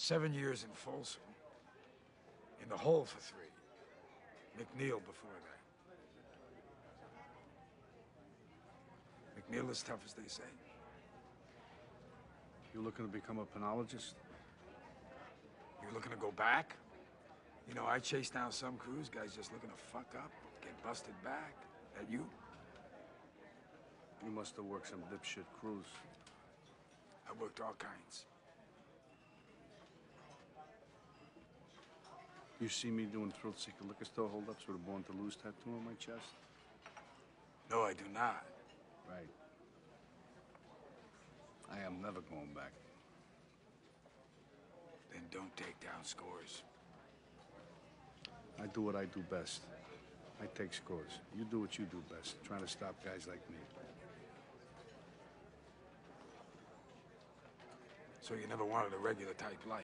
Seven years in Folsom. In the hole for three. McNeil before that. McNeil is tough as they say. You looking to become a penologist? You looking to go back? You know, I chased down some crews, guys just looking to fuck up, get busted back. That you? You must have worked some dipshit crews. I worked all kinds. You see me doing thrill seeker liquor store holdups with a born to lose tattoo on my chest? No, I do not. Right. I am never going back. Then don't take down scores. I do what I do best. I take scores. You do what you do best, trying to stop guys like me. So you never wanted a regular type life?